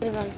那个